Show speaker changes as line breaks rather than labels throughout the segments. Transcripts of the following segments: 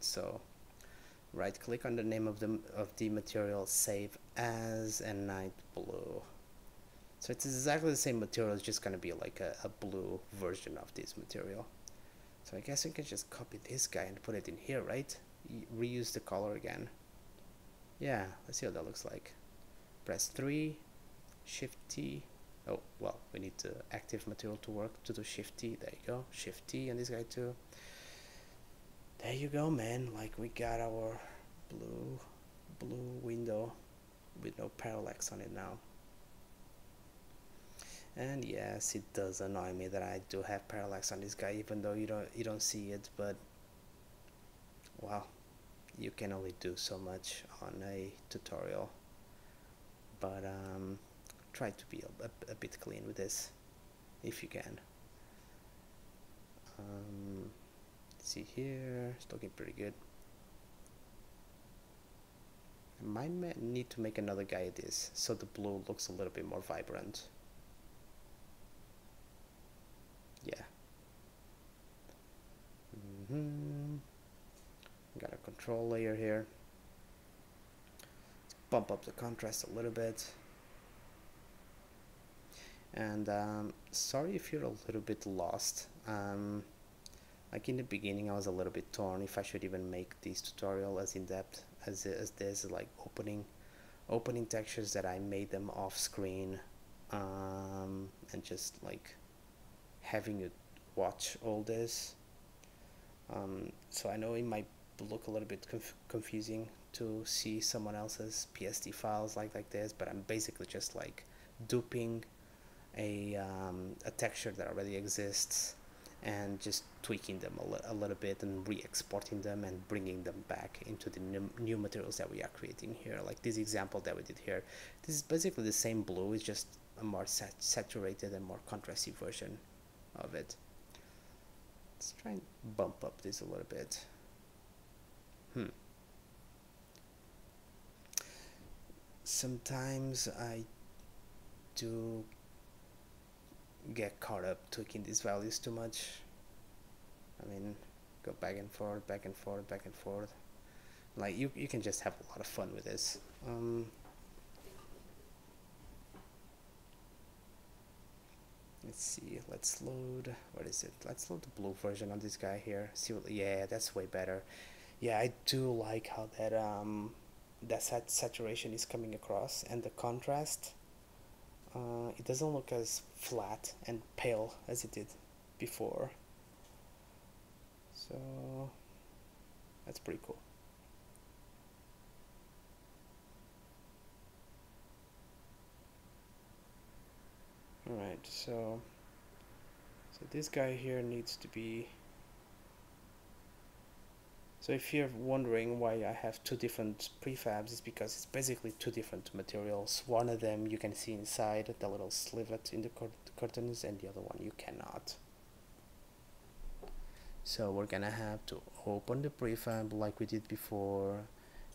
so right click on the name of the of the material save as a night blue. So it's exactly the same material it's just gonna be like a, a blue version of this material. So I guess we can just copy this guy and put it in here right? Reuse the color again. Yeah let's see what that looks like. Press 3 shift T. Oh well we need the active material to work to do shift T there you go shift T and this guy too there you go man. Like we got our blue blue window with no parallax on it now. And yes it does annoy me that I do have parallax on this guy even though you don't you don't see it but well you can only do so much on a tutorial. But um, try to be a, a, a, bit clean with this if you can. Um, see here. It's looking pretty good. I might need to make another guy this so the blue looks a little bit more vibrant. Yeah. Mm -hmm. got a control layer here. Let's bump up the contrast a little bit. And um, sorry if you're a little bit lost. Um, like in the beginning I was a little bit torn if I should even make this tutorial as in-depth as, as this like opening opening textures that I made them off screen um, and just like having you watch all this. Um, so I know it might look a little bit conf confusing to see someone else's PSD files like like this but I'm basically just like duping a, um, a texture that already exists and just tweaking them a, li a little bit and re-exporting them and bringing them back into the new, new materials that we are creating here. Like this example that we did here this is basically the same blue it's just a more sat saturated and more contrasty version of it. Let's try and bump up this a little bit. Hmm. Sometimes I do get caught up tweaking these values too much. I mean go back and forth back and forth back and forth. Like you, you can just have a lot of fun with this. Um, let's see let's load what is it? Let's load the blue version on this guy here. See what yeah that's way better. Yeah I do like how that um that sat saturation is coming across and the contrast uh, it doesn't look as flat and pale as it did before. So that's pretty cool. Alright so so this guy here needs to be so if you're wondering why I have two different prefabs, it's because it's basically two different materials. One of them you can see inside the little slivet in the curtains and the other one you cannot. So we're gonna have to open the prefab like we did before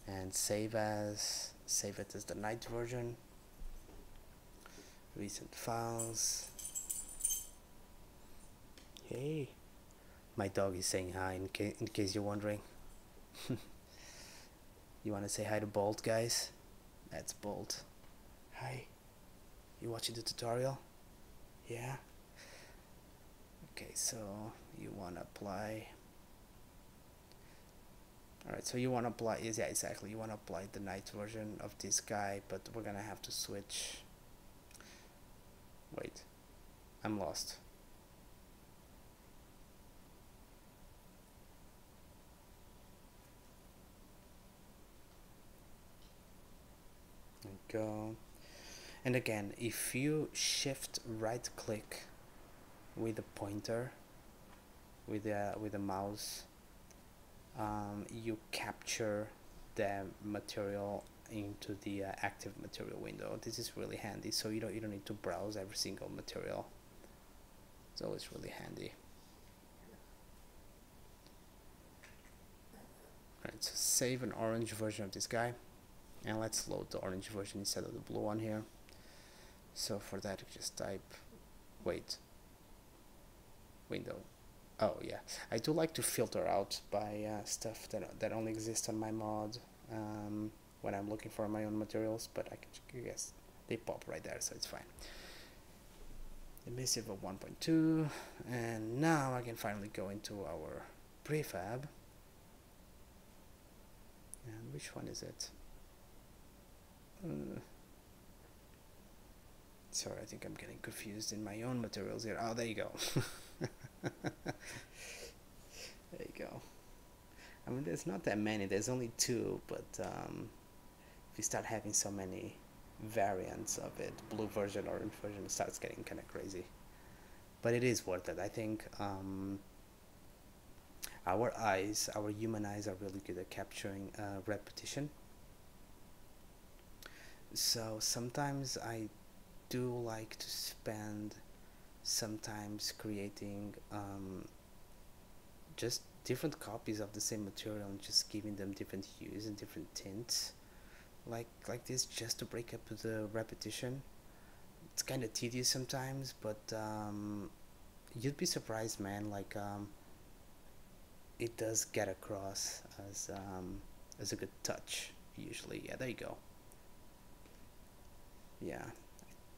and save as, save it as the night version, recent files. Hey, my dog is saying hi in, ca in case you're wondering. you want to say hi to Bolt, guys? That's Bolt. Hi. You watching the tutorial? Yeah? Okay, so you want to apply... Alright, so you want to apply... Yeah, exactly. You want to apply the night version of this guy, but we're going to have to switch... Wait. I'm lost. Go. And again if you shift right click with the pointer with the with the mouse um, you capture the material into the uh, active material window. This is really handy so you don't you don't need to browse every single material. It's always really handy. Alright, so save an orange version of this guy and let's load the orange version instead of the blue one here. So for that just type wait. Window. Oh yeah. I do like to filter out by uh, stuff that, that only exists on my mod um, when I'm looking for my own materials but I can guess they pop right there so it's fine. Emissive of 1.2 and now I can finally go into our prefab. And which one is it uh, sorry I think I'm getting confused in my own materials here. Oh there you go. There you go. I mean there's not that many. There's only two but um, if you start having so many variants of it blue version orange version it starts getting kind of crazy. But it is worth it. I think um, our eyes our human eyes are really good at capturing uh, repetition so sometimes I do like to spend sometimes creating um, just different copies of the same material and just giving them different hues and different tints. Like like this just to break up the repetition. It's kind of tedious sometimes but um, you'd be surprised man like um, it does get across as um, as a good touch usually. Yeah there you go yeah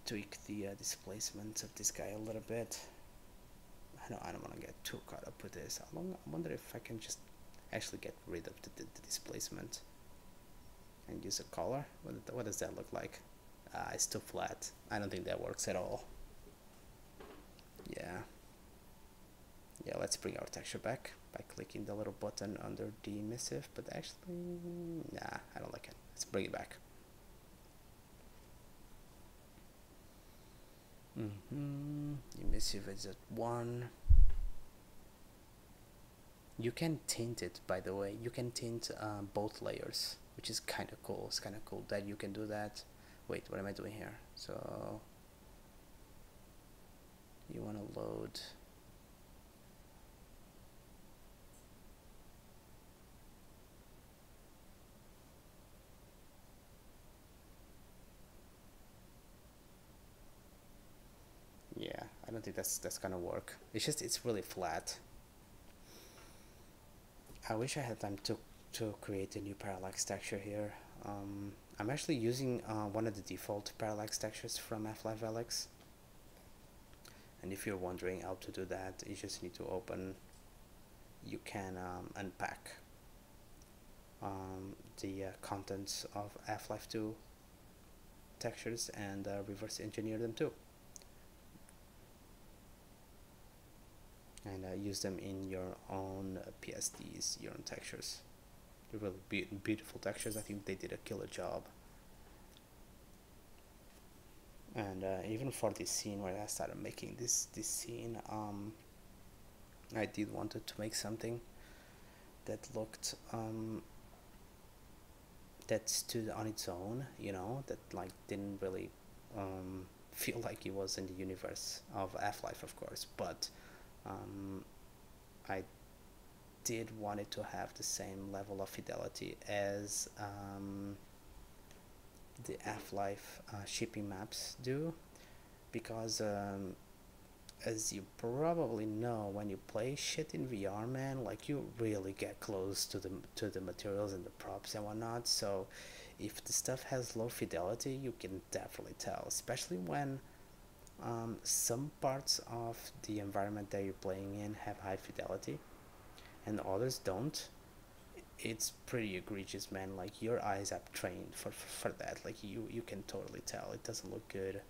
tweak the uh, displacement of this guy a little bit. I don't, I don't want to get too caught up with this. I wonder if I can just actually get rid of the, the, the displacement and use a color what, what does that look like? Uh, it's too flat. I don't think that works at all. Yeah. Yeah let's bring our texture back by clicking the little button under the emissive but actually nah I don't like it. Let's bring it back Mm-hmm. Emissive is at 1. You can tint it, by the way. You can tint uh, both layers, which is kind of cool. It's kind of cool that you can do that. Wait, what am I doing here? So, you want to load... yeah I don't think that's that's gonna work. It's just it's really flat. I wish I had time to to create a new parallax texture here. Um, I'm actually using uh, one of the default parallax textures from Half-Life Alyx. And if you're wondering how to do that you just need to open you can um, unpack um, the uh, contents of Half-Life 2 textures and uh, reverse engineer them too and uh, use them in your own PSDs, your own textures. They're really be beautiful textures. I think they did a killer job. And uh, even for this scene where I started making this this scene, um, I did wanted to make something that looked um, that stood on its own. You know, that like didn't really um, feel like it was in the universe of Half-Life, of course, but um, I did want it to have the same level of fidelity as um, the Half-Life uh, shipping maps do because um, as you probably know when you play shit in VR man like you really get close to the to the materials and the props and whatnot. So if the stuff has low fidelity you can definitely tell especially when um, some parts of the environment that you're playing in have high fidelity and others don't. It's pretty egregious man. Like your eyes are trained for, for, for that. Like you you can totally tell. It doesn't look good.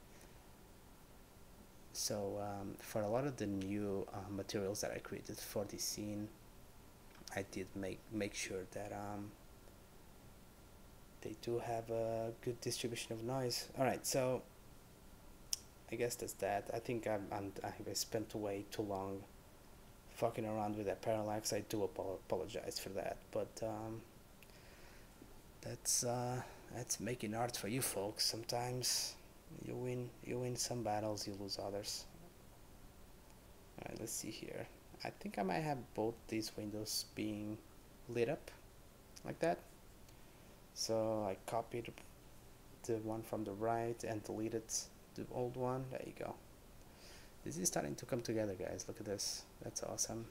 So um, for a lot of the new uh, materials that I created for this scene I did make make sure that um, they do have a good distribution of noise. Alright so I guess that's that. I think I'm, I'm I spent way too long fucking around with that parallax. I do apologize for that, but um, that's uh, that's making art for you folks. Sometimes you win you win some battles, you lose others. All right, let's see here. I think I might have both these windows being lit up like that. So I copied the one from the right and deleted the old one there you go. This is starting to come together guys. Look at this. That's awesome.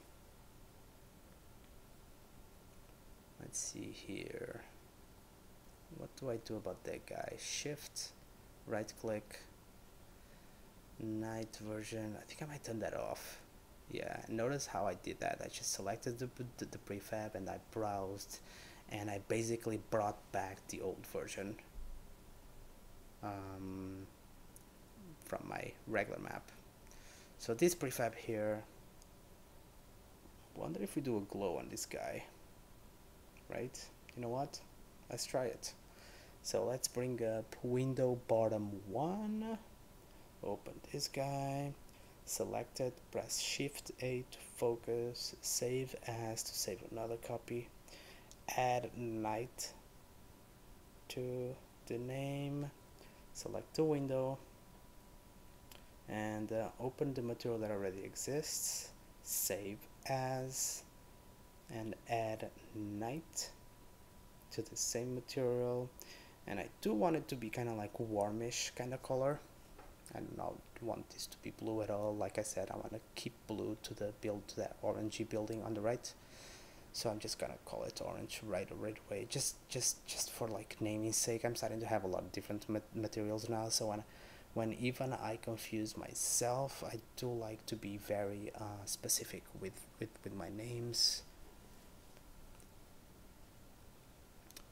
Let's see here. What do I do about that guy? Shift right click night version. I think I might turn that off. Yeah notice how I did that. I just selected the, the, the prefab and I browsed and I basically brought back the old version. Um, from my regular map. So this prefab here wonder if we do a glow on this guy right? You know what? Let's try it. So let's bring up window bottom one. Open this guy. Select it press shift A to focus. Save as to save another copy. Add night to the name. Select the window and uh, open the material that already exists. Save as and add night to the same material. And I do want it to be kind of like warmish kind of color. I don't want this to be blue at all. Like I said I want to keep blue to the build to that orangey building on the right. So I'm just gonna call it orange right right away. Just just just for like naming sake I'm starting to have a lot of different materials now. So when when even I confuse myself I do like to be very uh, specific with, with with my names.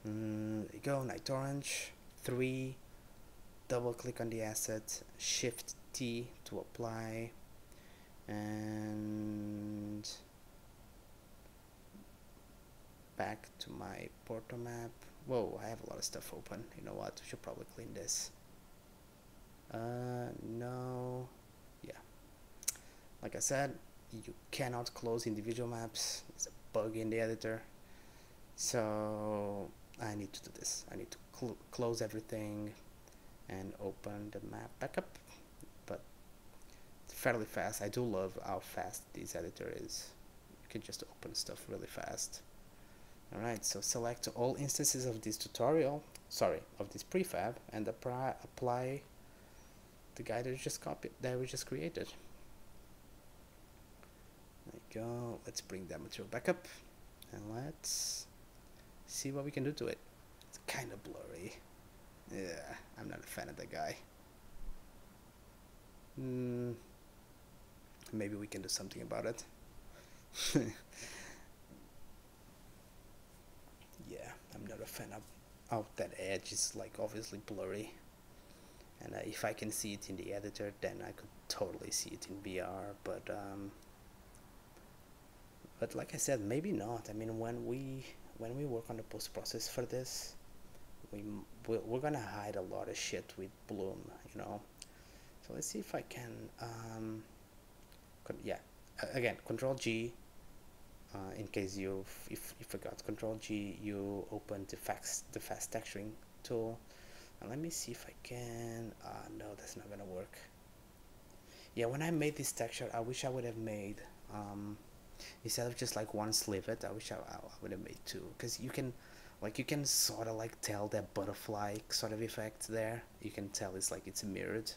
Mm, go night orange 3 double click on the asset shift T to apply and back to my Porto map. Whoa I have a lot of stuff open. You know what? We should probably clean this uh, no. Yeah. Like I said you cannot close individual maps. It's a bug in the editor. So I need to do this. I need to cl close everything and open the map back up but fairly fast. I do love how fast this editor is. You can just open stuff really fast. Alright so select all instances of this tutorial sorry of this prefab and apply, apply the guy that just copied that we just created. There you go. Let's bring that material back up and let's see what we can do to it. It's kind of blurry. Yeah I'm not a fan of that guy. Mm, maybe we can do something about it. Yeah I'm not a fan of out that edge. Is like obviously blurry and uh, if I can see it in the editor then I could totally see it in VR but um, but like I said maybe not. I mean when we when we work on the post process for this we we're gonna hide a lot of shit with bloom you know? So let's see if I can um, yeah again control G uh, in case you if you forgot control G you open the fast the fast texturing tool and let me see if I can uh, no that's not gonna work. Yeah when I made this texture I wish I would have made um, instead of just like one slivet I wish I, I would have made two. Because you can like you can sort of like tell that butterfly sort of effect there. You can tell it's like it's mirrored.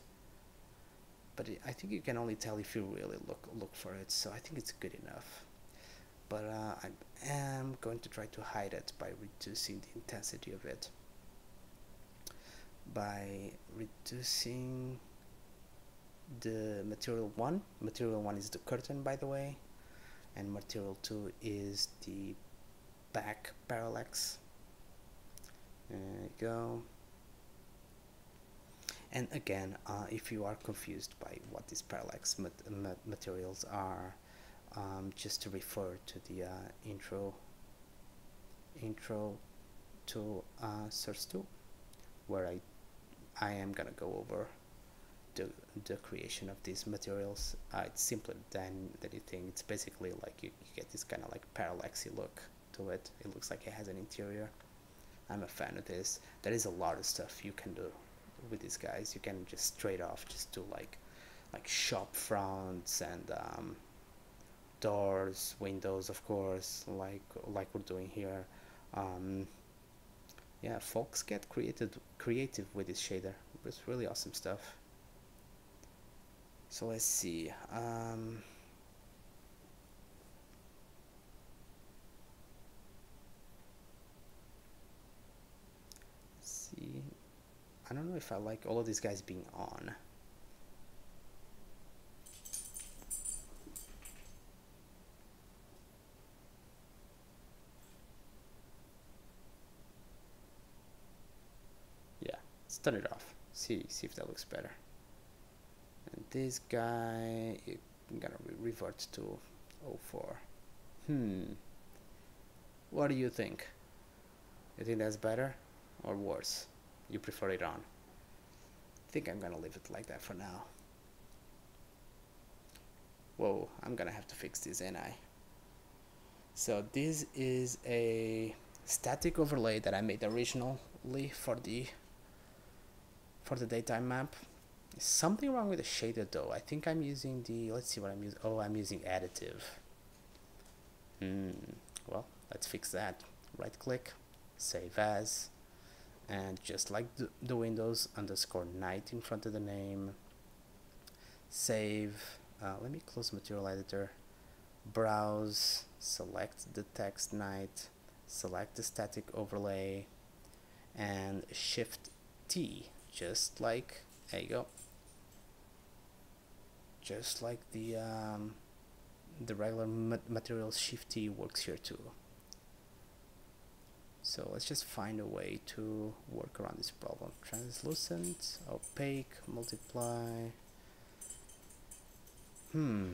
But I think you can only tell if you really look look for it so I think it's good enough. But uh, I am going to try to hide it by reducing the intensity of it by reducing the material 1 material 1 is the curtain by the way and material 2 is the back parallax. There you go. And again uh, if you are confused by what these parallax mat materials are um, just to refer to the uh, intro intro to uh, source 2 where I I am gonna go over the, the creation of these materials. Uh, it's simpler than, than you think. It's basically like you, you get this kind of like parallaxy look to it. It looks like it has an interior. I'm a fan of this. There is a lot of stuff you can do with these guys. You can just straight off just do like like shop fronts and um, doors windows of course like like we're doing here. Um, yeah folks get created creative with this shader. It's really awesome stuff. So let's see um, let's see. I don't know if I like all of these guys being on. Turn it off. See, see if that looks better. And this guy, I'm gonna re revert to 04. Hmm. What do you think? You think that's better or worse? You prefer it on? I think I'm gonna leave it like that for now. Whoa, I'm gonna have to fix this, ain't I? So this is a static overlay that I made originally for the for the daytime map. something wrong with the shader though. I think I'm using the let's see what I'm using. Oh, I'm using additive. Hmm. Well, let's fix that. Right click, save as, and just like the, the Windows underscore night in front of the name, save. Uh, let me close material editor. Browse, select the text night, select the static overlay, and Shift T, just like there you go. Just like the um, the regular material Shift T works here too. So let's just find a way to work around this problem. Translucent, opaque, multiply. Hmm.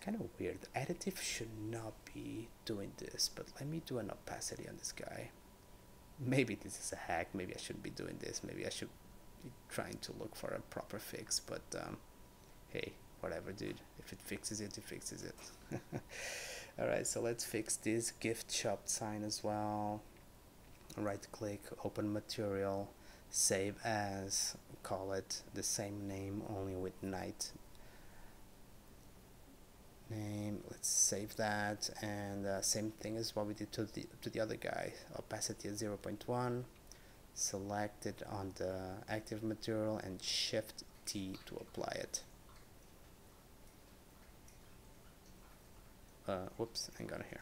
Kind of weird. Additive should not be doing this, but let me do an opacity on this guy. Maybe this is a hack. Maybe I shouldn't be doing this. Maybe I should be trying to look for a proper fix but um, hey whatever dude. If it fixes it it fixes it. Alright so let's fix this gift shop sign as well. Right click open material save as call it the same name only with night name let's save that and uh, same thing as what we did to the to the other guy opacity at 0.1 select it on the active material and shift T to apply it. Uh, whoops hang on here.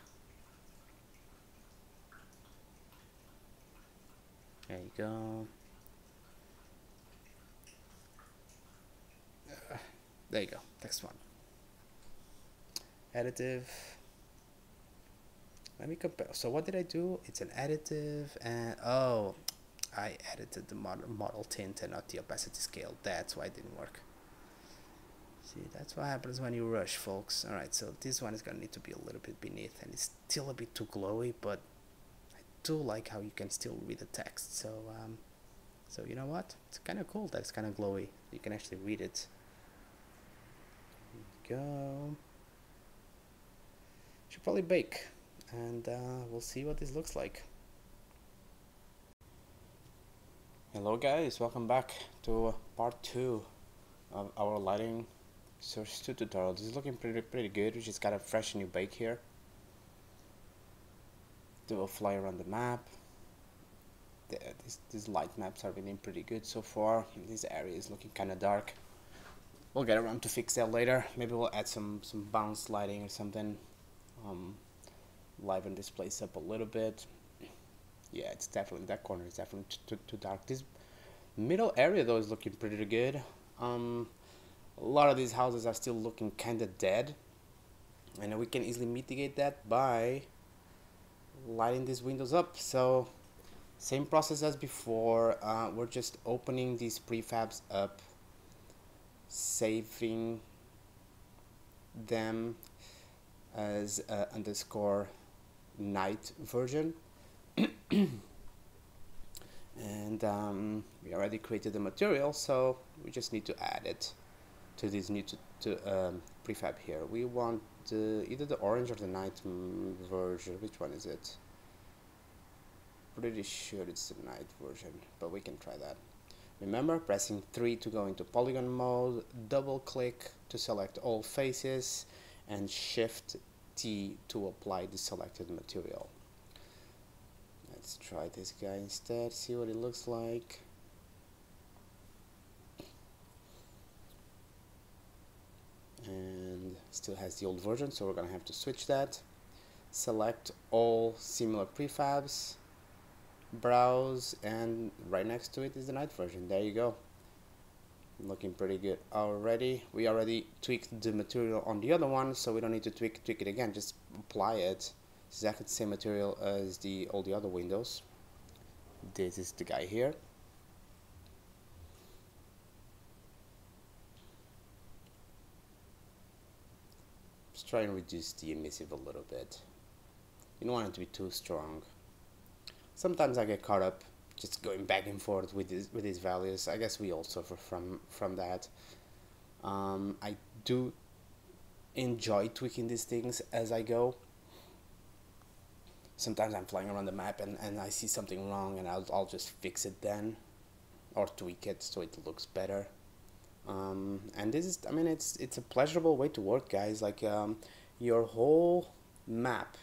There you go. Uh, there you go next one additive. Let me compare. So what did I do? It's an additive and oh I edited the model, model tint and not the opacity scale. That's why it didn't work. See that's what happens when you rush folks. Alright so this one is gonna need to be a little bit beneath and it's still a bit too glowy but I do like how you can still read the text. So um, so you know what? It's kind of cool that it's kind of glowy. You can actually read it. Go should probably bake and uh, we'll see what this looks like. Hello guys, welcome back to part 2 of our lighting source 2 tutorial. This is looking pretty pretty good, we just got a fresh new bake here. Do a fly around the map. The, these, these light maps are really pretty good so far. This area is looking kind of dark. We'll get around to fix that later. Maybe we'll add some, some bounce lighting or something um, liven this place up a little bit. Yeah it's definitely that corner is definitely too, too dark. This middle area though is looking pretty good. Um, a lot of these houses are still looking kind of dead. And we can easily mitigate that by lighting these windows up. So same process as before. Uh, we're just opening these prefabs up saving them as uh, underscore night version. And um, we already created the material so we just need to add it to this new to, to um, prefab here. We want uh, either the orange or the night version. Which one is it? Pretty sure it's the night version but we can try that. Remember pressing 3 to go into polygon mode double click to select all faces and shift T to apply the selected material. Let's try this guy instead, see what it looks like. And still has the old version so we're gonna have to switch that select all similar prefabs browse and right next to it is the night version there you go looking pretty good already. We already tweaked the material on the other one so we don't need to tweak tweak it again. Just apply it. Exactly the same material as the all the other windows. This is the guy here. Let's try and reduce the emissive a little bit. You don't want it to be too strong. Sometimes I get caught up just going back and forth with these with these values. I guess we all suffer from from that. Um, I do enjoy tweaking these things as I go. Sometimes I'm flying around the map and, and I see something wrong and I'll, I'll just fix it then or tweak it so it looks better. Um, and this is, I mean, it's, it's a pleasurable way to work, guys. Like, um, your whole map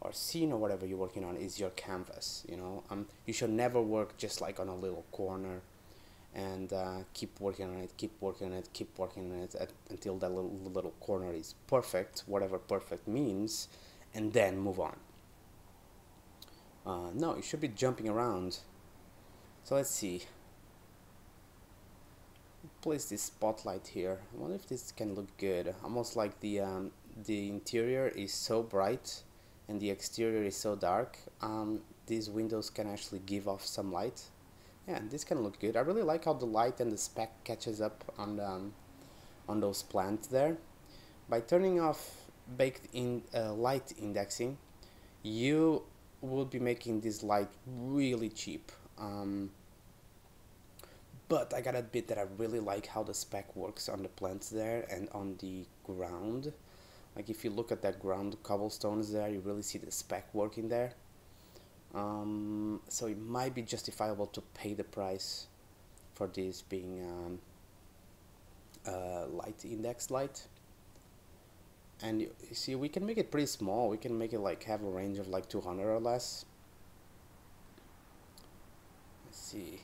or scene or whatever you're working on is your canvas you know? Um, you should never work just like on a little corner and uh, keep working on it keep working on it keep working on it at, until that little, little corner is perfect whatever perfect means and then move on. Uh, no you should be jumping around. So let's see. Place this spotlight here. I wonder if this can look good. Almost like the um, the interior is so bright and the exterior is so dark um, these windows can actually give off some light. Yeah this can look good. I really like how the light and the spec catches up on the, um, on those plants there. By turning off baked in uh, light indexing you will be making this light really cheap. Um, but I gotta admit that I really like how the spec works on the plants there and on the ground like if you look at that ground cobblestones there you really see the spec working there. Um, so it might be justifiable to pay the price for this being um, uh, light index light. And you, you see we can make it pretty small. We can make it like have a range of like 200 or less. Let's see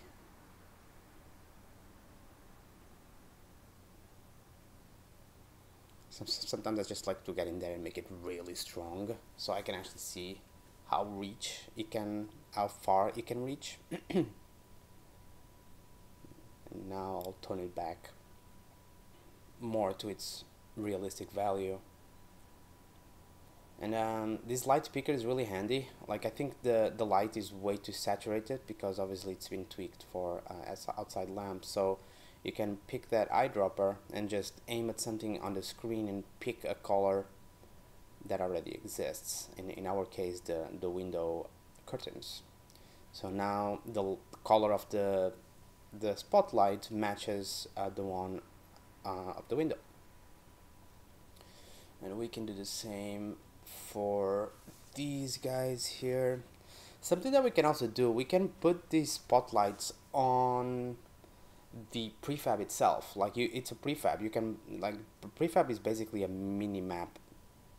sometimes I just like to get in there and make it really strong so I can actually see how reach it can how far it can reach. Now I'll turn it back more to its realistic value. And um, this light speaker is really handy. Like I think the the light is way too saturated because obviously it's been tweaked for uh, outside lamp so you can pick that eyedropper and just aim at something on the screen and pick a color that already exists. In, in our case the, the window curtains. So now the color of the the spotlight matches uh, the one uh, of the window. And we can do the same for these guys here. Something that we can also do we can put these spotlights on the prefab itself like you it's a prefab. You can like prefab is basically a mini map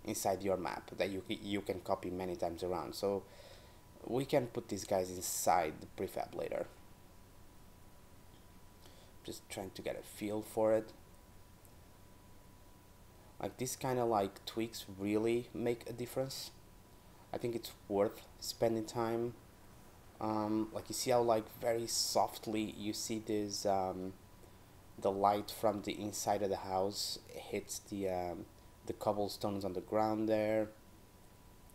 inside your map that you you can copy many times around. So we can put these guys inside the prefab later. Just trying to get a feel for it. Like this kind of like tweaks really make a difference. I think it's worth spending time um, like you see how like very softly you see this um, the light from the inside of the house hits the um, the cobblestones on the ground there.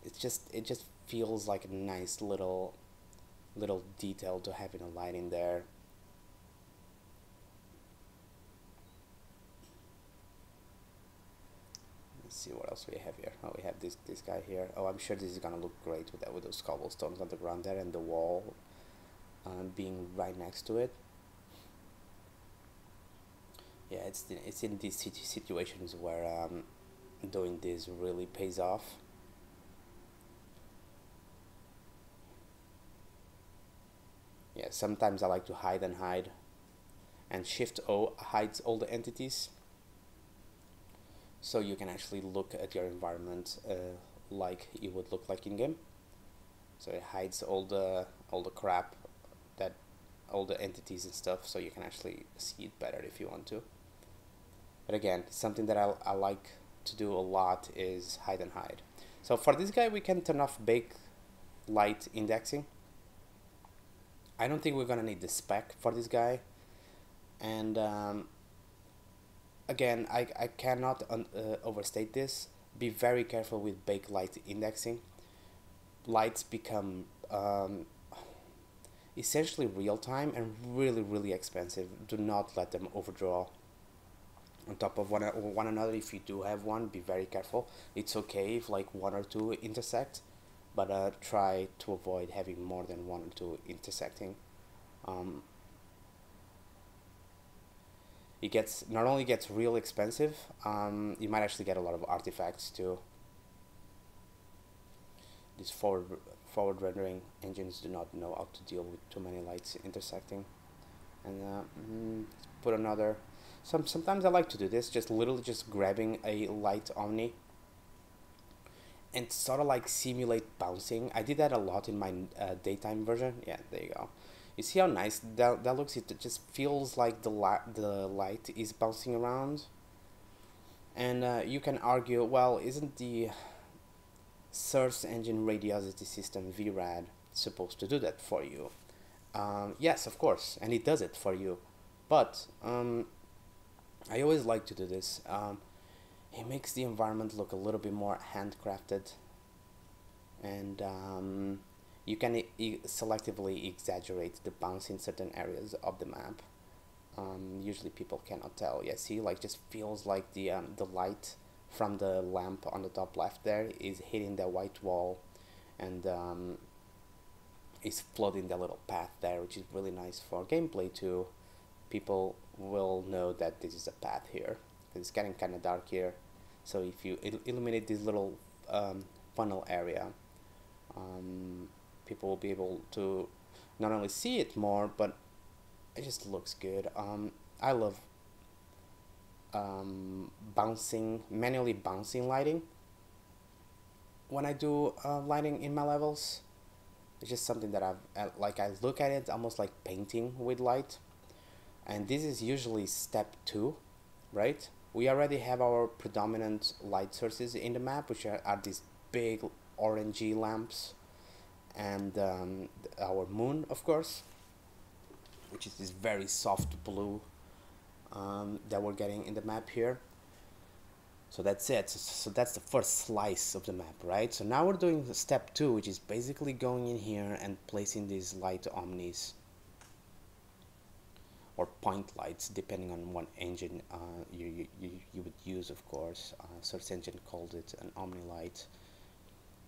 It's just it just feels like a nice little little detail to having a light in there see what else we have here. Oh, we have this this guy here. Oh, I'm sure this is gonna look great with that with those cobblestones on the ground there and the wall um, being right next to it. Yeah, it's it's in these situations where um, doing this really pays off. Yeah, sometimes I like to hide and hide, and Shift O hides all the entities so you can actually look at your environment uh, like it would look like in game so it hides all the all the crap that all the entities and stuff so you can actually see it better if you want to but again something that I, I like to do a lot is hide and hide. So for this guy, we can turn off bake light indexing. I don't think we're gonna need the spec for this guy. And um, again, I, I cannot un, uh, overstate this. Be very careful with bake light indexing. Lights become um, essentially real time and really, really expensive. Do not let them overdraw on top of one, one another. If you do have one, be very careful. It's okay if like one or two intersect, but uh, try to avoid having more than one or two intersecting. Um, it gets not only gets real expensive, um, you might actually get a lot of artifacts too. These forward forward rendering engines do not know how to deal with too many lights intersecting, and uh, mm, put another. Some sometimes I like to do this, just literally just grabbing a light omni and sort of like simulate bouncing. I did that a lot in my uh, daytime version. Yeah, there you go. You see how nice that, that looks? It just feels like the, light the light is bouncing around. And uh, you can argue, well, isn't the Source engine radiosity system VRAD supposed to do that for you? Um, yes, of course, and it does it for you. But um, I always like to do this. Um, it makes the environment look a little bit more handcrafted and um, you can e selectively exaggerate the bounce in certain areas of the map. Um, usually people cannot tell. Yeah, see, like just feels like the um, the light from the lamp on the top left there is hitting the white wall, and um, is flooding the little path there, which is really nice for gameplay too. People will know that this is a path here. It's getting kind of dark here, so if you il illuminate this little um, funnel area. Um, people will be able to not only see it more, but it just looks good. Um, I love um, bouncing, manually bouncing lighting. When I do uh, lighting in my levels, it's just something that I've, uh, like I look at it almost like painting with light. And this is usually step two, right? We already have our predominant light sources in the map, which are, are these big orangey lamps and um, our moon of course which is this very soft blue um, that we're getting in the map here. So that's it. So that's the first slice of the map right? So now we're doing step two which is basically going in here and placing these light omnis or point lights depending on what engine uh, you, you, you would use of course. Uh, Source engine called it an omni light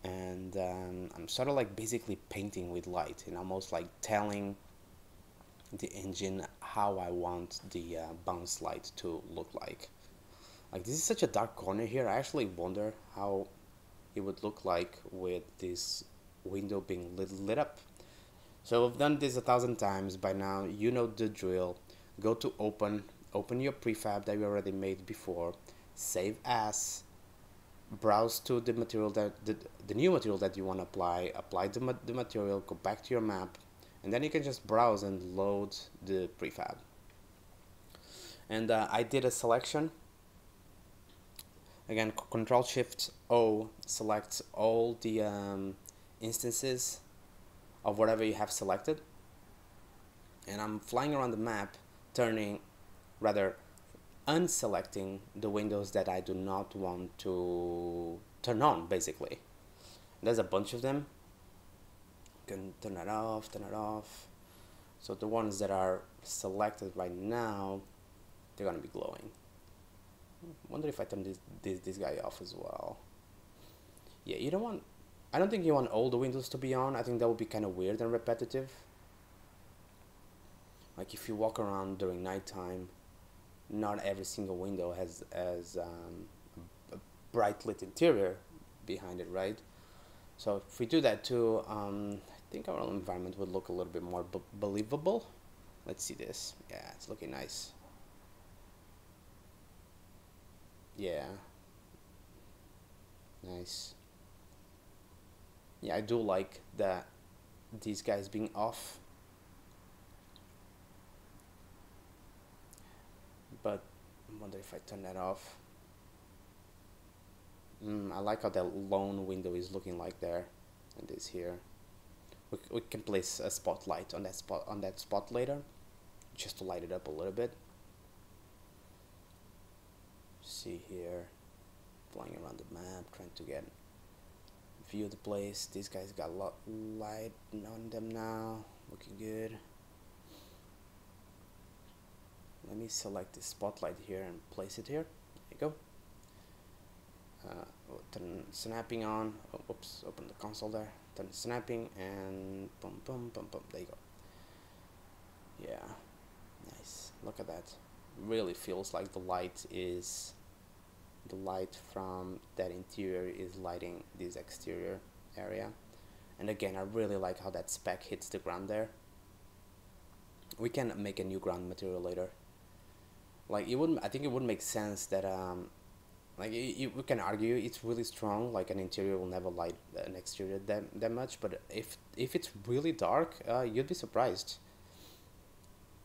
and um, I'm sort of like basically painting with light and almost like telling the engine how I want the uh, bounce light to look like. Like this is such a dark corner here, I actually wonder how it would look like with this window being lit, lit up. So I've done this a thousand times by now, you know the drill. Go to open, open your prefab that you already made before, save as, browse to the material that the, the new material that you want to apply apply the, ma the material go back to your map and then you can just browse and load the prefab. And uh, I did a selection. Again control shift O selects all the um, instances of whatever you have selected. And I'm flying around the map turning rather unselecting the windows that I do not want to turn on basically. There's a bunch of them. You can turn it off turn it off. So the ones that are selected right now they're gonna be glowing. Wonder if I turn this, this, this guy off as well. Yeah you don't want I don't think you want all the windows to be on. I think that would be kind of weird and repetitive. Like if you walk around during nighttime not every single window has as um, a bright lit interior behind it, right? So if we do that too, um, I think our environment would look a little bit more believable. Let's see this. Yeah, it's looking nice. Yeah. Nice. Yeah, I do like that these guys being off but I wonder if I turn that off. Mm, I like how that lone window is looking like there and this here. We, we can place a spotlight on that spot on that spot later just to light it up a little bit. See here flying around the map trying to get view the place. These guys got a lot light on them now. Looking good let me select the spotlight here and place it here. There you go. Uh, turn snapping on. Oh, oops open the console there. Turn snapping and boom boom boom boom. There you go. Yeah nice. Look at that. Really feels like the light is the light from that interior is lighting this exterior area. And again I really like how that spec hits the ground there. We can make a new ground material later like it wouldn't I think it would make sense that um like you, we can argue it's really strong like an interior will never light an exterior that, that much but if if it's really dark uh, you'd be surprised.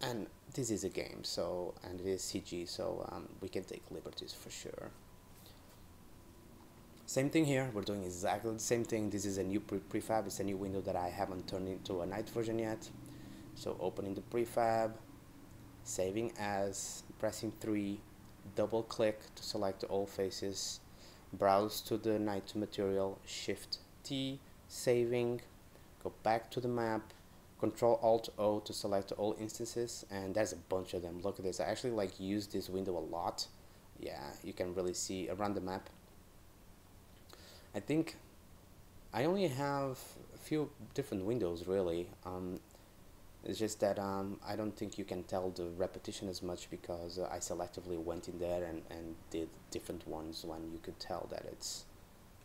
And this is a game so and it is CG so um, we can take liberties for sure. Same thing here we're doing exactly the same thing. This is a new pre prefab. It's a new window that I haven't turned into a night version yet. So opening the prefab saving as pressing 3 double click to select all faces browse to the night material shift T saving go back to the map control alt O to select all instances and there's a bunch of them. Look at this. I actually like use this window a lot. Yeah you can really see around the map. I think I only have a few different windows really. Um, it's just that um, I don't think you can tell the repetition as much because uh, I selectively went in there and, and did different ones when you could tell that it's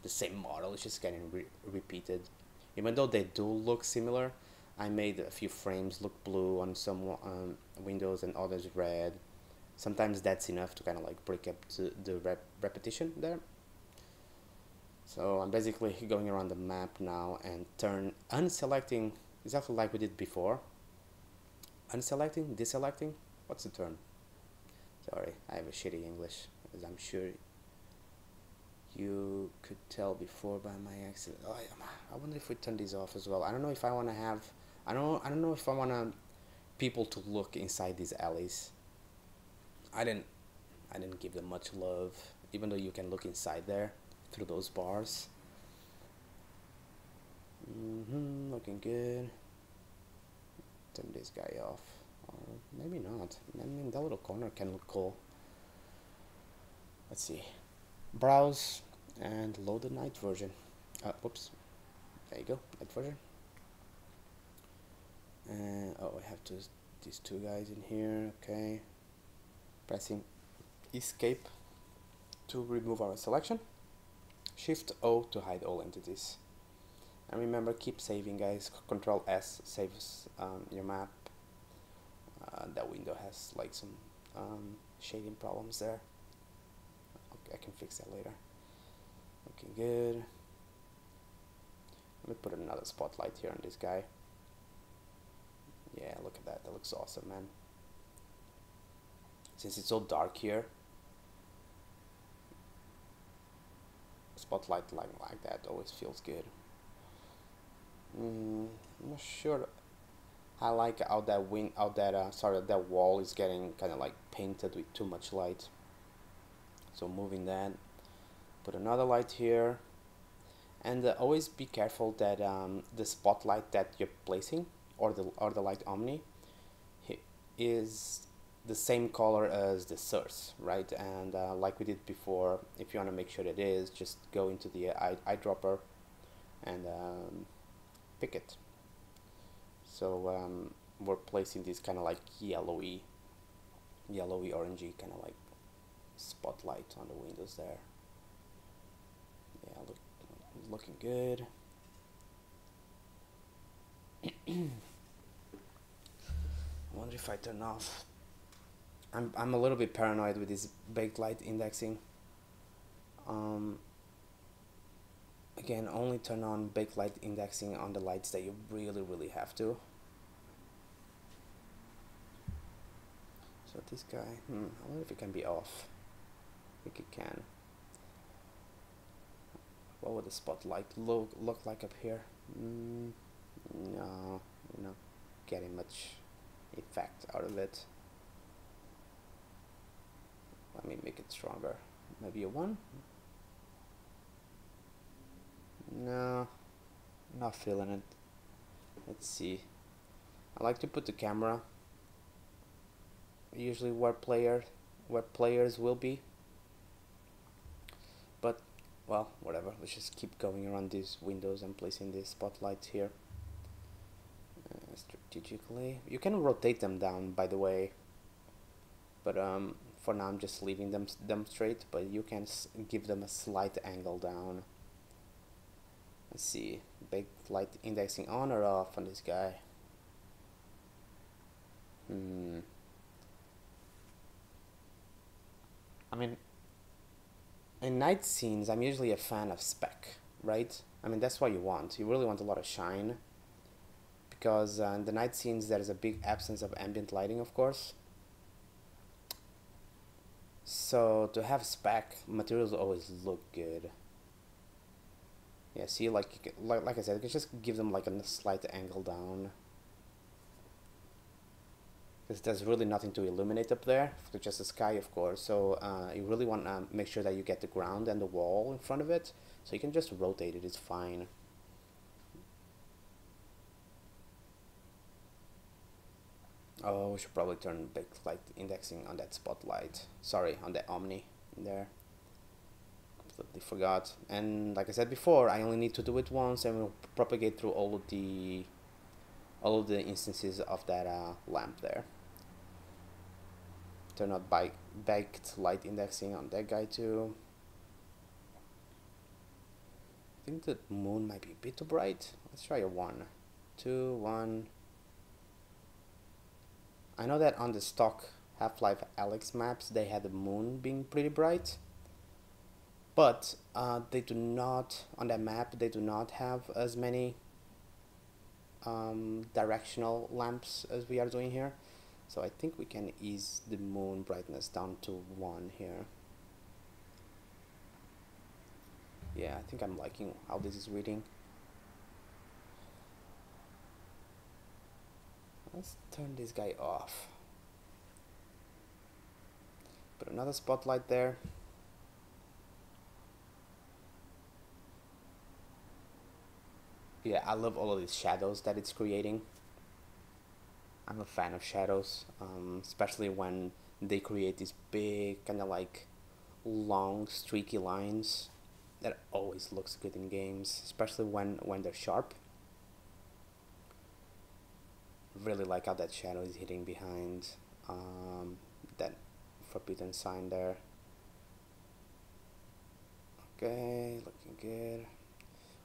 the same model, it's just getting re repeated. Even though they do look similar, I made a few frames look blue on some um, windows and others red. Sometimes that's enough to kind of like break up the rep repetition there. So I'm basically going around the map now and turn unselecting exactly like we did before unselecting, deselecting, what's the term? Sorry, I have a shitty English, as I'm sure you could tell before by my accent. Oh, I wonder if we turn these off as well. I don't know if I want to have, I don't, I don't know if I want to people to look inside these alleys. I didn't, I didn't give them much love, even though you can look inside there through those bars. Mm-hmm, looking good turn this guy off. Or maybe not. I mean that little corner can look cool. Let's see. Browse and load the night version. Uh, whoops. There you go. Night version. And oh I have to these two guys in here. Okay. Pressing escape to remove our selection. Shift O to hide all entities and remember keep saving guys. Control S saves um, your map. Uh, that window has like some um, shading problems there. Okay, I can fix that later. Looking good. Let me put another spotlight here on this guy. Yeah look at that. That looks awesome man. Since it's so dark here. Spotlight like, like that always feels good Mm, I'm not sure. I like how that wind, how that uh, sorry, that wall is getting kind of like painted with too much light. So moving that, put another light here, and uh, always be careful that um, the spotlight that you're placing or the or the light omni is the same color as the source, right? And uh, like we did before, if you want to make sure it is, just go into the eye, eyedropper and um, pick it. So um, we're placing this kind of like yellowy, yellowy orangey kind of like spotlight on the windows there. Yeah, look, looking good. I wonder if I turn off. I'm I'm a little bit paranoid with this baked light indexing. Um, again only turn on baked light indexing on the lights that you really really have to. So this guy hmm, I wonder if it can be off. I think it can. What would the spotlight look look like up here? Mm, no not getting much effect out of it. Let me make it stronger. Maybe a one no not feeling it. Let's see. I like to put the camera. Usually where player where players will be. But well whatever. Let's just keep going around these windows and placing these spotlights here. Uh, strategically. You can rotate them down by the way. But um, for now I'm just leaving them them straight. But you can give them a slight angle down let's see big light indexing on or off on this guy hmm I mean, in night scenes, I'm usually a fan of spec, right? I mean, that's what you want. You really want a lot of shine. Because uh, in the night scenes, there's a big absence of ambient lighting, of course. So to have spec, materials always look good. Yeah, see, like, like, like I said, you can just give them like a slight angle down because there's really nothing to illuminate up there, just the sky of course, so uh, you really want to make sure that you get the ground and the wall in front of it, so you can just rotate it, it's fine. Oh, we should probably turn baked light indexing on that spotlight. Sorry, on the Omni there. Completely forgot. And like I said before, I only need to do it once and we'll propagate through all of the all of the instances of that uh, lamp there. Turn on bike baked light indexing on that guy too. I think the moon might be a bit too bright. Let's try a one. Two one. I know that on the stock Half-Life Alyx maps they had the moon being pretty bright but uh, they do not on that map they do not have as many um, directional lamps as we are doing here so I think we can ease the moon brightness down to 1 here. Yeah, I think I'm liking how this is reading. Let's turn this guy off. Put another spotlight there. Yeah, I love all of these shadows that it's creating. I'm a fan of shadows, um, especially when they create these big kind of like long streaky lines that always looks good in games, especially when when they're sharp. Really like how that shadow is hitting behind um, that forbidden sign there. Okay, looking good.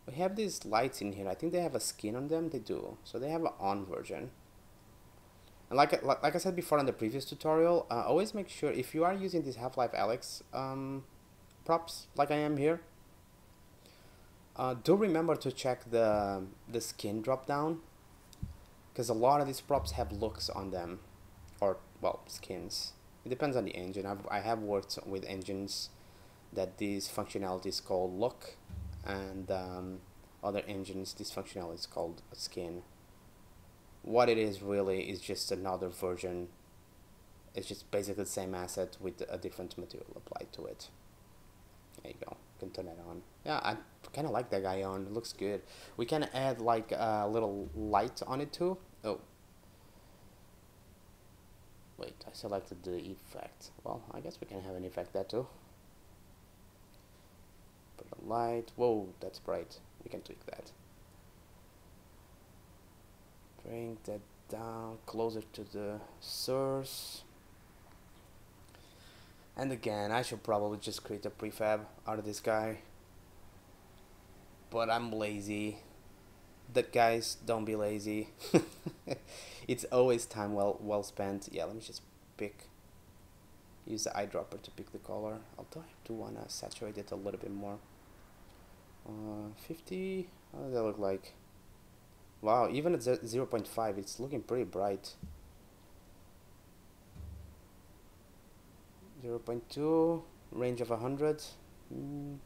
We have these lights in here. I think they have a skin on them. They do. So they have an on version. And like, like, like I said before in the previous tutorial, uh, always make sure if you are using these Half-Life Alyx um, props, like I am here, uh, do remember to check the, the skin drop down because a lot of these props have looks on them or well skins it depends on the engine I've, I have worked with engines that this functionality is called look and um, other engines this functionality is called a skin. What it is really is just another version. It's just basically the same asset with a different material applied to it. There you go. You can turn that on. Yeah I kind of like that guy on. It looks good. We can add like a little light on it too. Oh. Wait I selected the effect. Well I guess we can have an effect there too put light. Whoa that's bright. We can tweak that. Bring that down closer to the source. And again I should probably just create a prefab out of this guy. But I'm lazy. That guys don't be lazy. It's always time well well spent. Yeah let me just pick use the eyedropper to pick the color. Although I do want to saturate it a little bit more. Uh, 50 how does that look like? Wow even at 0 0.5 it's looking pretty bright. 0 0.2 range of 100 mm.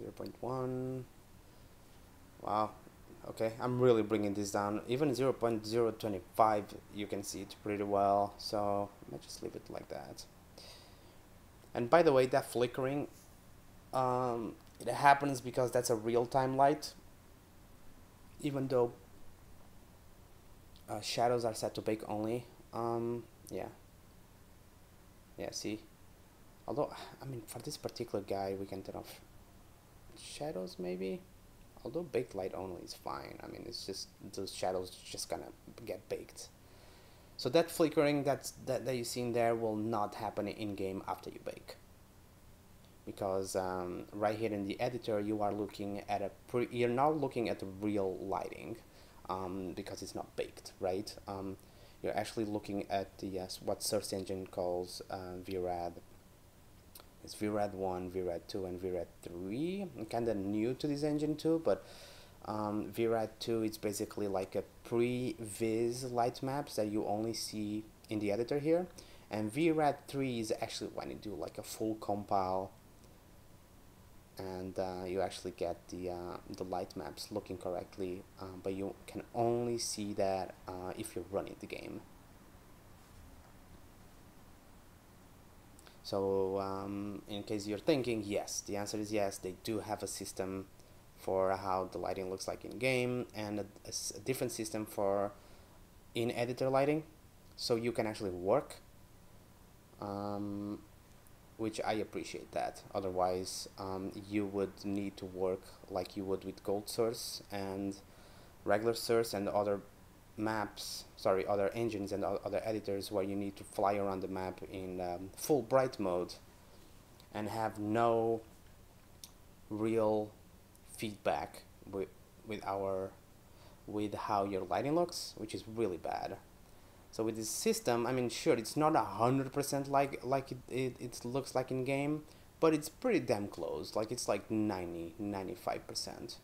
Zero point one. Wow, okay I'm really bringing this down. Even 0 0.025 you can see it pretty well. So let's just leave it like that. And by the way that flickering um, it happens because that's a real-time light. Even though uh, shadows are set to bake only um, yeah. Yeah see? Although I mean for this particular guy we can turn off shadows maybe although baked light only is fine I mean it's just those shadows just gonna get baked. So that flickering that's that, that you seen there will not happen in game after you bake. Because um, right here in the editor you are looking at a pre you're not looking at the real lighting um, because it's not baked right? Um, you're actually looking at the uh, what Source engine calls uh, VRAD it's VRAD 1, VRAD 2 and VRAD 3 I'm kind of new to this engine too but um, VRAD 2 is basically like a pre-viz light maps that you only see in the editor here. And VRAD 3 is actually when you do like a full compile and uh, you actually get the, uh, the light maps looking correctly um, but you can only see that uh, if you're running the game so um, in case you're thinking yes the answer is yes they do have a system for how the lighting looks like in game and a, a, a different system for in editor lighting so you can actually work um, which I appreciate that. Otherwise, um, you would need to work like you would with Gold Source and regular source and other maps, sorry, other engines and other editors where you need to fly around the map in um, full bright mode and have no real feedback with, with our with how your lighting looks, which is really bad. So with this system, I mean, sure, it's not a hundred percent like like it, it, it looks like in game, but it's pretty damn close. Like it's like 90, 95 percent.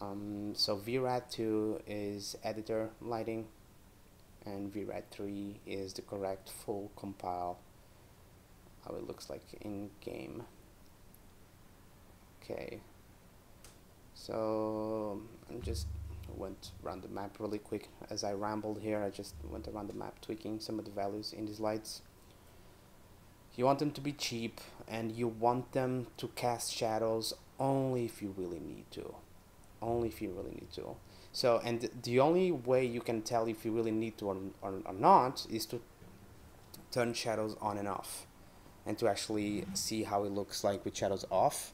Um, so VRAD two is editor lighting, and VRAD three is the correct full compile. How it looks like in game. Okay. So I'm just went around the map really quick as I rambled here I just went around the map tweaking some of the values in these lights you want them to be cheap and you want them to cast shadows only if you really need to only if you really need to. So and the only way you can tell if you really need to or, or, or not is to turn shadows on and off and to actually see how it looks like with shadows off.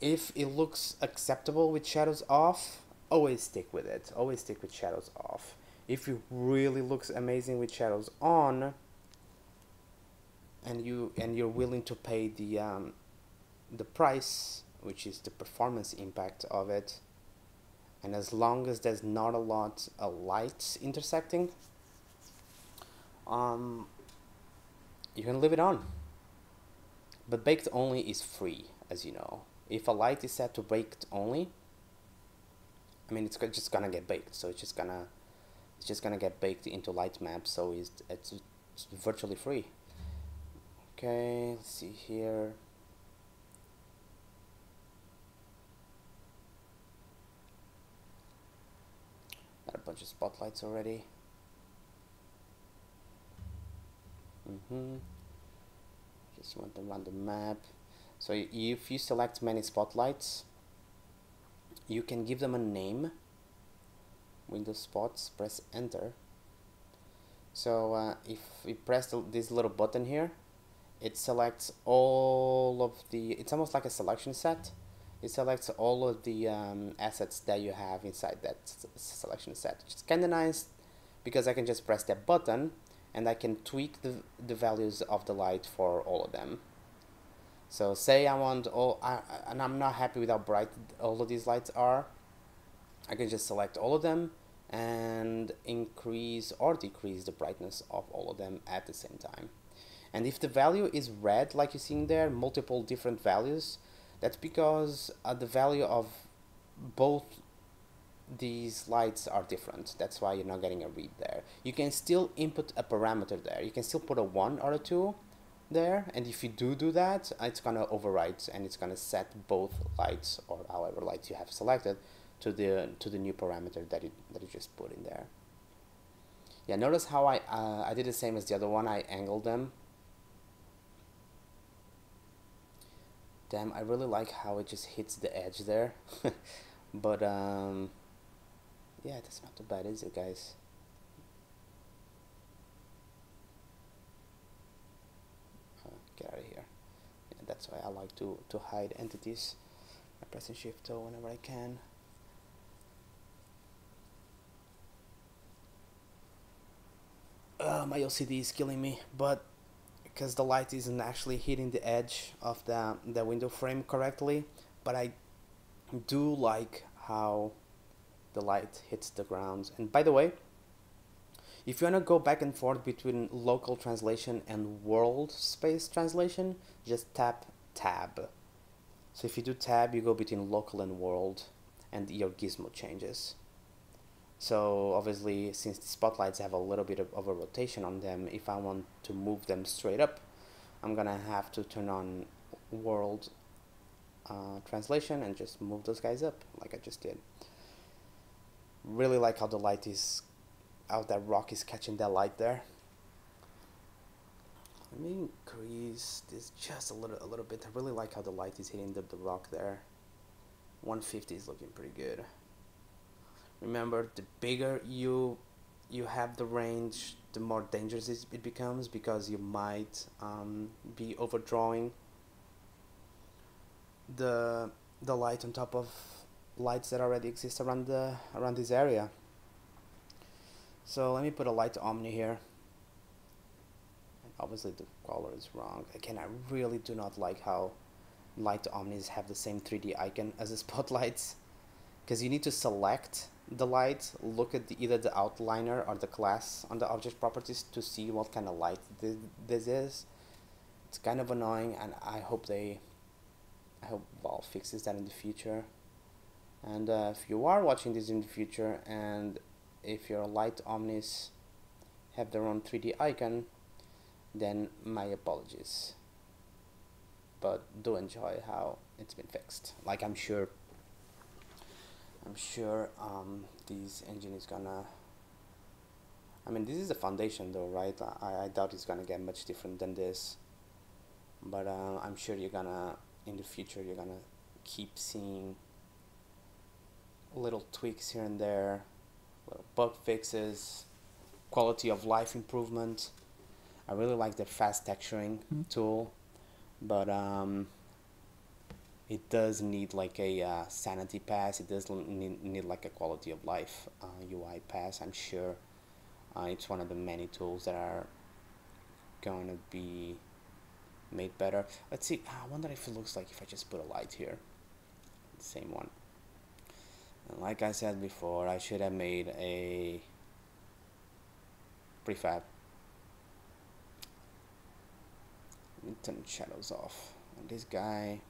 If it looks acceptable with shadows off always stick with it. Always stick with shadows off. If it really looks amazing with shadows on and you and you're willing to pay the um, the price which is the performance impact of it and as long as there's not a lot of light intersecting um, you can leave it on but baked only is free as you know if a light is set to baked only I mean, it's just gonna get baked, so it's just gonna it's just gonna get baked into light map, so it's, it's, it's virtually free. Okay, let's see here. Bunch of spotlights already. Mm-hmm. Just want them on the map. So if you select many spotlights, you can give them a name Windows spots press enter so uh, if we press this little button here it selects all of the it's almost like a selection set it selects all of the um, assets that you have inside that selection set It's kind of nice because I can just press that button and I can tweak the, the values of the light for all of them so say I want all, I, and I'm not happy with how bright all of these lights are. I can just select all of them and increase or decrease the brightness of all of them at the same time. And if the value is red, like you're seeing there, multiple different values, that's because uh, the value of both these lights are different. That's why you're not getting a read there. You can still input a parameter there. You can still put a 1 or a 2, there and if you do do that it's gonna overwrite and it's gonna set both lights or however lights you have selected to the to the new parameter that it that you just put in there yeah notice how I uh, I did the same as the other one I angled them damn I really like how it just hits the edge there. But um yeah that's not too bad is it guys? Get out of here. Yeah, that's why I like to to hide entities. By pressing shift O whenever I can. Uh, my OCD is killing me but because the light isn't actually hitting the edge of the, the window frame correctly but I do like how the light hits the ground and by the way if you want to go back and forth between local translation and world space translation, just tap tab. So if you do tab, you go between local and world and your gizmo changes. So obviously, since the spotlights have a little bit of, of a rotation on them, if I want to move them straight up, I'm gonna have to turn on world uh, translation and just move those guys up like I just did. Really like how the light is out that rock is catching that light there. Let me increase this just a little a little bit. I really like how the light is hitting the, the rock there. 150 is looking pretty good. Remember, the bigger you you have the range, the more dangerous it becomes because you might um, be overdrawing the the light on top of lights that already exist around the around this area. So let me put a light Omni here. Obviously the color is wrong. Again, I really do not like how light Omnis have the same 3D icon as the spotlights. Because you need to select the light, look at the, either the outliner or the class on the object properties to see what kind of light th this is. It's kind of annoying and I hope they, I hope Valve fixes that in the future. And uh, if you are watching this in the future and if your light omnis have their own 3D icon, then my apologies. But do enjoy how it's been fixed. Like I'm sure, I'm sure um, this engine is gonna. I mean, this is the foundation, though, right? I, I doubt it's gonna get much different than this. But uh, I'm sure you're gonna, in the future, you're gonna keep seeing little tweaks here and there bug fixes, quality of life improvement. I really like the fast texturing mm-hmm. tool, but um, it does need like a uh, sanity pass. It does need, need like a quality of life uh, UI pass. I'm sure uh, it's one of the many tools that are going to be made better. Let's see. I wonder if it looks like if I just put a light here. Same one. And like I said before, I should have made a prefab. Turn shadows off. And this guy,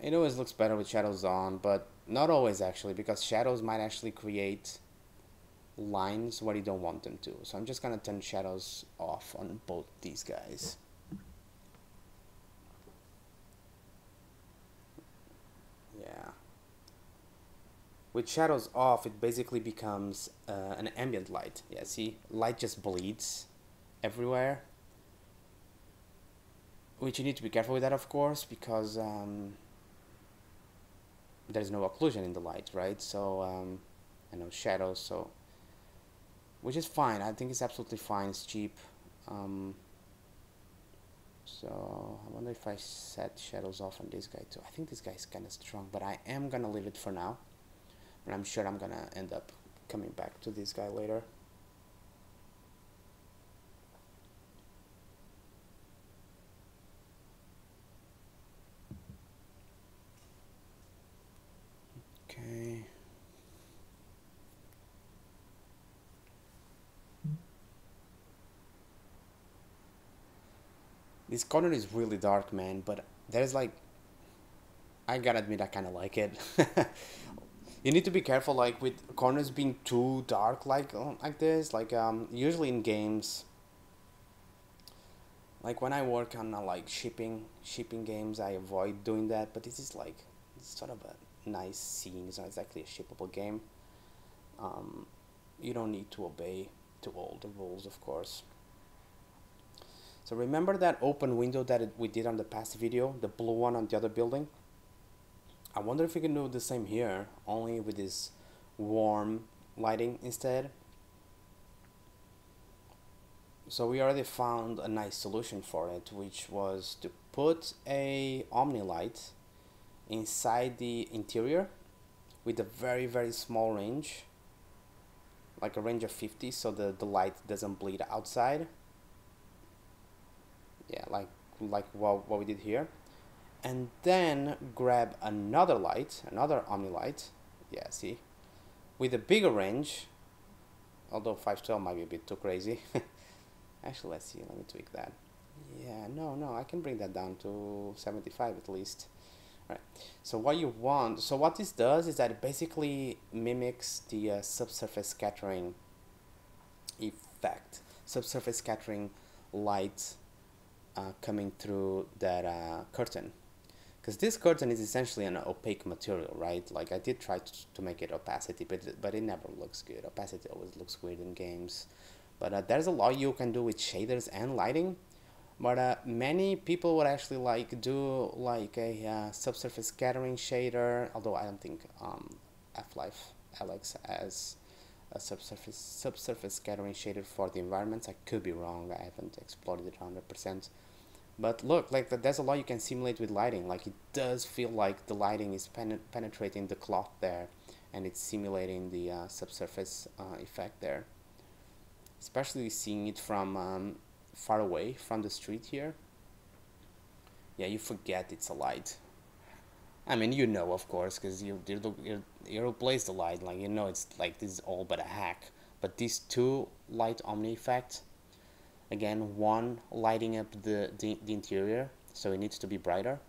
it always looks better with shadows on, but not always actually, because shadows might actually create lines where you don't want them to. So I'm just gonna turn shadows off on both these guys. Yeah. With shadows off it basically becomes uh, an ambient light yeah see light just bleeds everywhere which you need to be careful with that of course because um, there's no occlusion in the light right? So um, and no shadows so which is fine. I think it's absolutely fine. It's cheap. Um, so I wonder if I set shadows off on this guy too. I think this guy is kind of strong but I am gonna leave it for now. And I'm sure I'm gonna end up coming back to this guy later. This corner is really dark, man, but there's like I gotta admit I kind of like it. you need to be careful like with corners being too dark like uh, like this like um usually in games like when I work on uh, like shipping shipping games I avoid doing that but this is like sort of a nice scene it's not exactly a shippable game um, you don't need to obey to all the rules of course so remember that open window that it, we did on the past video the blue one on the other building? I wonder if we can do the same here only with this warm lighting instead. So we already found a nice solution for it which was to put a Omnilight inside the interior with a very very small range like a range of 50 so the, the light doesn't bleed outside yeah like like what, what we did here and then grab another light another omni light yeah see with a bigger range although 512 might be a bit too crazy Actually, let's see. Let me tweak that. Yeah, no, no, I can bring that down to 75 at least. All right. So what you want, so what this does is that it basically mimics the uh, subsurface scattering effect. Subsurface scattering light coming through that uh, curtain. Because this curtain is essentially an opaque material, right? Like I did try to, to make it opacity, but, but it never looks good. Opacity always looks weird in games but uh, there's a lot you can do with shaders and lighting but uh, many people would actually like do like a uh, subsurface scattering shader although I don't think um, F-Life Alyx has a subsurface subsurface scattering shader for the environments I could be wrong I haven't explored it 100% but look like that there's a lot you can simulate with lighting. Like it does feel like the lighting is pen penetrating the cloth there and it's simulating the uh, subsurface uh, effect there. Especially seeing it from um, far away from the street here. Yeah you forget it's a light. I mean you know of course because you you you you replace the light like you know it's like this is all but a hack. But these two light omni effect again one lighting up the, the, the interior so it needs to be brighter.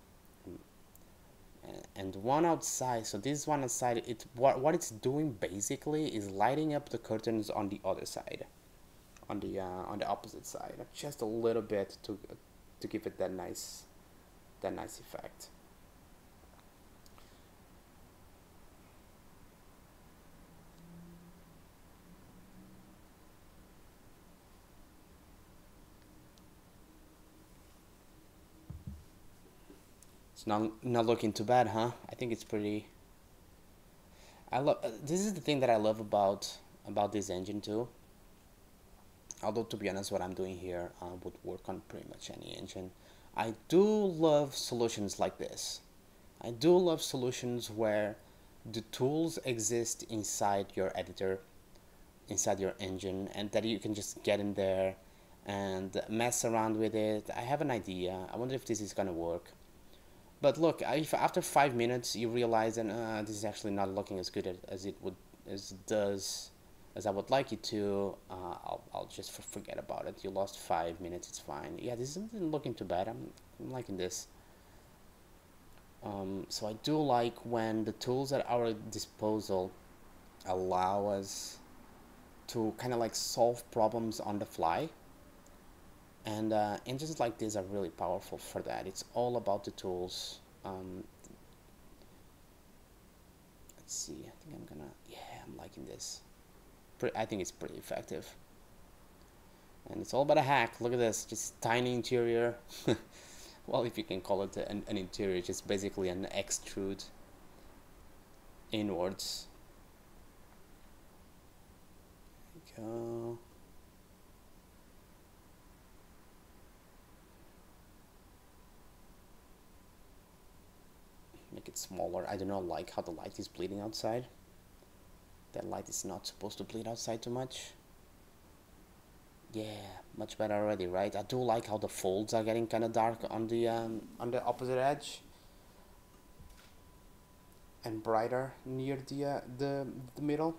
And one outside so this one outside it what, what it's doing basically is lighting up the curtains on the other side on the uh, on the opposite side just a little bit to to give it that nice that nice effect It's not not looking too bad, huh? I think it's pretty. I love. Uh, this is the thing that I love about about this engine too although to be honest what I'm doing here uh, would work on pretty much any engine I do love solutions like this I do love solutions where the tools exist inside your editor inside your engine and that you can just get in there and mess around with it I have an idea I wonder if this is gonna work but look if after five minutes you realize that uh, this is actually not looking as good as it would as it does as I would like it to, uh, I'll, I'll just forget about it. You lost five minutes, it's fine. Yeah, this isn't looking too bad. I'm, I'm liking this. Um, so I do like when the tools at our disposal allow us to kind of like solve problems on the fly. And uh, engines like this are really powerful for that. It's all about the tools. Um, let's see, I think I'm gonna, yeah, I'm liking this. I think it's pretty effective. And it's all about a hack. Look at this, just tiny interior. well, if you can call it an, an interior, just basically an extrude inwards. go. Make it smaller. I do not like how the light is bleeding outside. That light is not supposed to bleed outside too much. Yeah, much better already, right? I do like how the folds are getting kind of dark on the um, on the opposite edge and brighter near the uh, the the middle.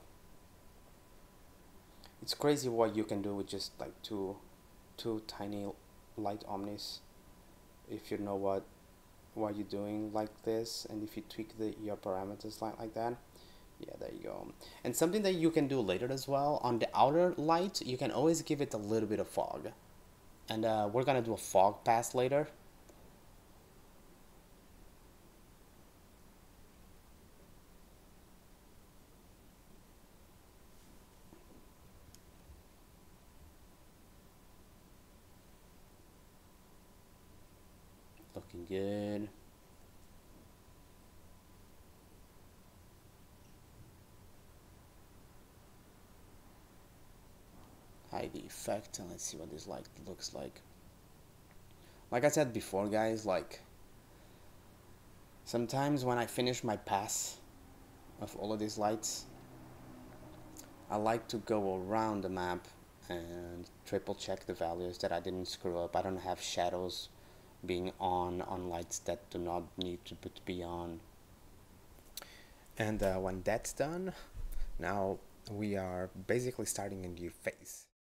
It's crazy what you can do with just like two two tiny light omnis if you know what what you're doing like this and if you tweak the your parameters like like that yeah there you go. And something that you can do later as well on the outer light you can always give it a little bit of fog. And uh, we're gonna do a fog pass later looking good hide the effect and let's see what this light looks like. Like I said before guys like sometimes when I finish my pass of all of these lights I like to go around the map and triple check the values that I didn't screw up. I don't have shadows being on on lights that do not need to be on.
And uh, when that's done now we are basically starting a new phase